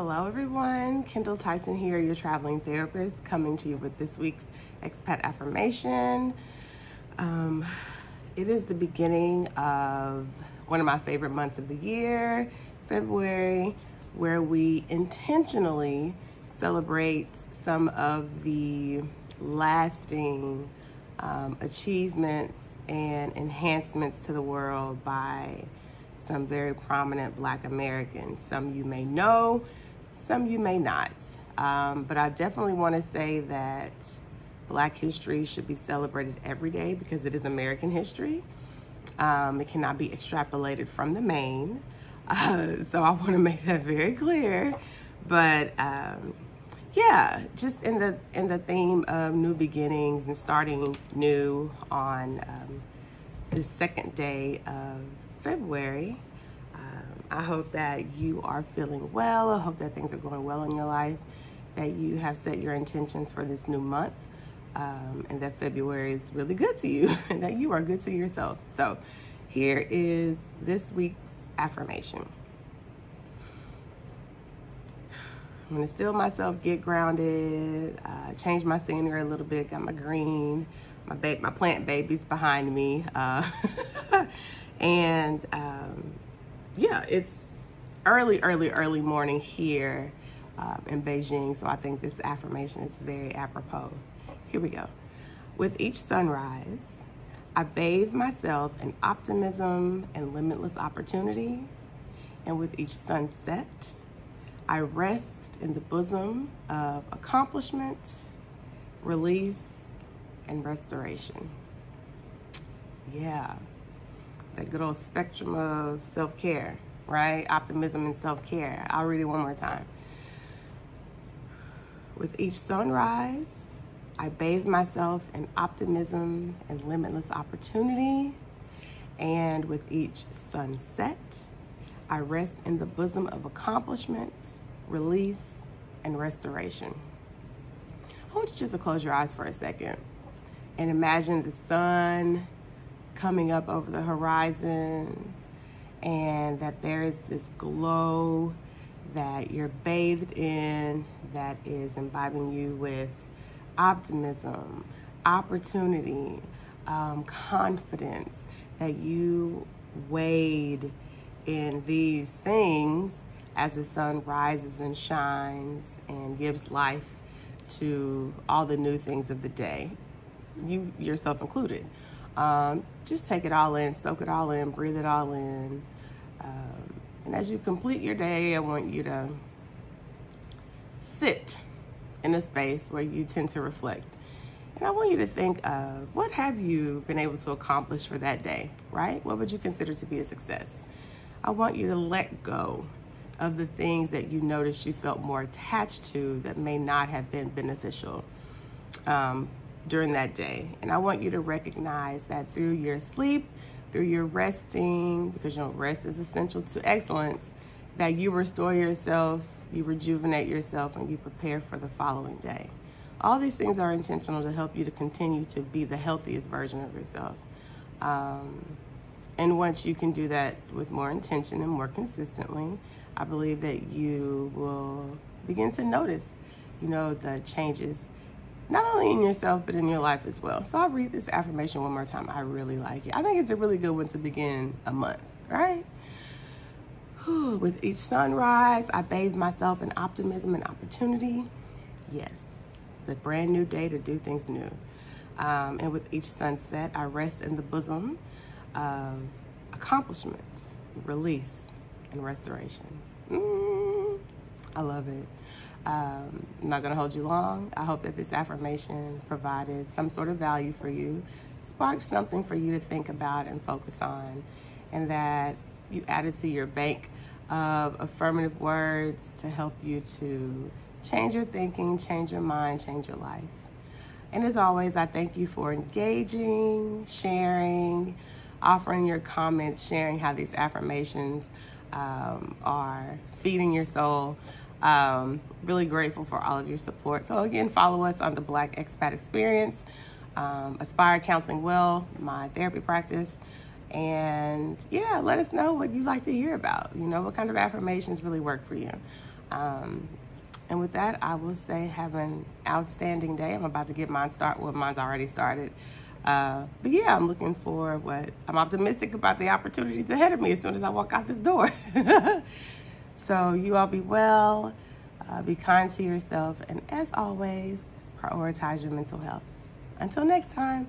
Hello, everyone. Kendall Tyson here, your traveling therapist, coming to you with this week's expat affirmation. Um, it is the beginning of one of my favorite months of the year, February, where we intentionally celebrate some of the lasting um, achievements and enhancements to the world by some very prominent Black Americans. Some you may know, some you may not. Um, but I definitely want to say that Black history should be celebrated every day because it is American history. Um, it cannot be extrapolated from the main. Uh, so I want to make that very clear. But um, yeah, just in the in the theme of new beginnings and starting new on um, the second day of February. I hope that you are feeling well. I hope that things are going well in your life, that you have set your intentions for this new month, um, and that February is really good to you, and that you are good to yourself. So, here is this week's affirmation. I'm gonna still myself, get grounded, uh, change my scenery a little bit. Got my green, my ba- my plant babies behind me, uh, and um, yeah, it's early, early, early morning here um, in Beijing. So I think this affirmation is very apropos. Here we go. With each sunrise, I bathe myself in optimism and limitless opportunity, and with each sunset, I rest in the bosom of accomplishment, release, and restoration. Yeah, that good old spectrum of self care, right? Optimism and self care. I'll read it one more time. With each sunrise, I bathe myself in optimism and limitless opportunity. And with each sunset, I rest in the bosom of accomplishment, release, and restoration. I want you just to close your eyes for a second and imagine the sun coming up over the horizon and that there is this glow that you're bathed in that is imbibing you with optimism, opportunity, um, confidence, that you wade in these things as the sun rises and shines and gives life to all the new things of the day, you yourself included. Um, just take it all in, soak it all in, breathe it all in. Um, and as you complete your day, I want you to sit in a space where you tend to reflect. And I want you to think of what have you been able to accomplish for that day, right? What would you consider to be a success? I want you to let go of the things that you noticed you felt more attached to that may not have been beneficial um, during that day. And I want you to recognize that through your sleep, through your resting, because you know rest is essential to excellence, that you restore yourself, you rejuvenate yourself, and you prepare for the following day. All these things are intentional to help you to continue to be the healthiest version of yourself. Um, and once you can do that with more intention and more consistently, I believe that you will begin to notice, you know, the changes not only in yourself but in your life as well. So I'll read this affirmation one more time. I really like it. I think it's a really good one to begin a month, right? With each sunrise, I bathe myself in optimism and opportunity. Yes, it's a brand new day to do things new. Um, and with each sunset, I rest in the bosom of accomplishments, release, and restoration. Mm, I love it. Um, I'm not going to hold you long. I hope that this affirmation provided some sort of value for you, sparked something for you to think about and focus on, and that you added to your bank of affirmative words to help you to change your thinking, change your mind, change your life. And as always, I thank you for engaging, sharing, offering your comments, sharing how these affirmations um, are feeding your soul. Um, really grateful for all of your support. So, again, follow us on the Black Expat Experience, um, Aspire Counseling Well, my therapy practice. And yeah, let us know what you'd like to hear about. You know, what kind of affirmations really work for you. Um, and with that, I will say have an outstanding day. I'm about to get mine start. Well, mine's already started. Uh, but yeah, I'm looking for what I'm optimistic about the opportunities ahead of me as soon as I walk out this door. So you all be well, uh, be kind to yourself, and as always, prioritize your mental health. Until next time.